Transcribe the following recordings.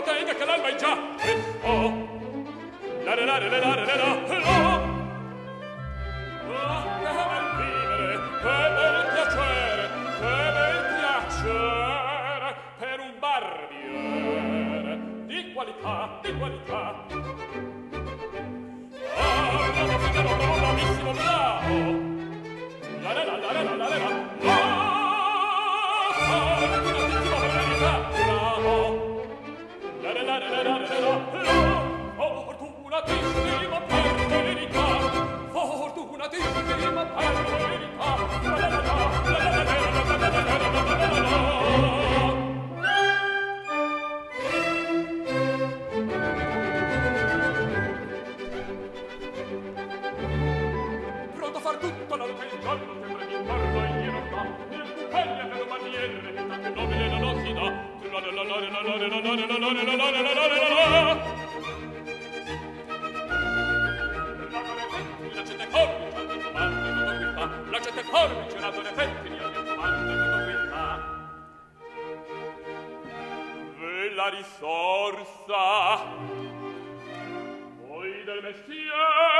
vuota e che l'alba è già. Oh. La la la la la la la oh. tutta l'alba il giorno sembra di parla in realtà il cucaglia per maniere che tanto nobile la nostra dà la la la la la la la la la la la la la la la la la Lasciate forbici al mio comando e tutto qui la Lasciate forbici la altro effetti al mio comando e tutto qui fa Ve la risorsa Voi del mestiere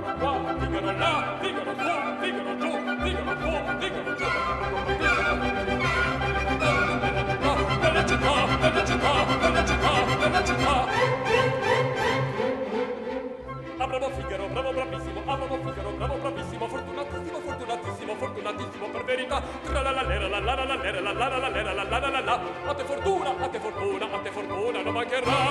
figaro qua, figaro là, figaro qua, figaro giù, figaro qua, figaro giù. Bella città, bella città, bella città, bella città. Ah, bravo Figaro, bravo bravissimo, ah, bravo Figaro, bravo bravissimo, fortunatissimo, fortunatissimo, fortunatissimo, per verità. Tra la la lera, la la la la lera, la la la la lera, la la la la la. A te fortuna, a te fortuna, a te fortuna, non mancherà.